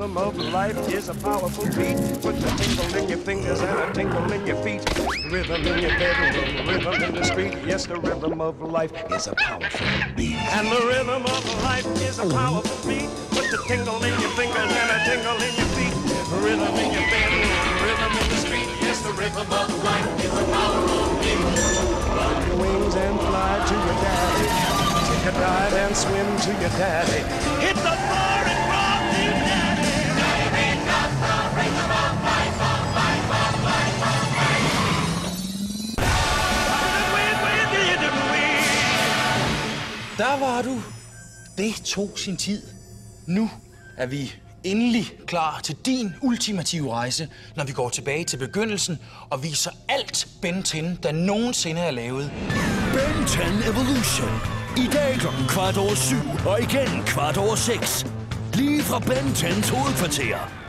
rhythm of life is a powerful beat. Put a tingle in your fingers and a tingle in your feet. Rhythm in your bedroom, rhythm in the street. Yes, the rhythm of life is a powerful beat. And the rhythm of life is a powerful beat. Put the tingle in your fingers and a tingle in your feet. Rhythm in your bedroom, rhythm in the street. Yes, the rhythm of life is a powerful beat. Run your wings and fly to your daddy. Take a dive and swim to your daddy. Hit the bar Der var du. Det tog sin tid. Nu er vi endelig klar til din ultimative rejse, når vi går tilbage til begyndelsen og viser alt Ben 10, der nogensinde er lavet. Ben 10 Evolution. I dag klokken kvart over syv, og igen kvart over seks. Lige fra Ben 10's hovedkvarter.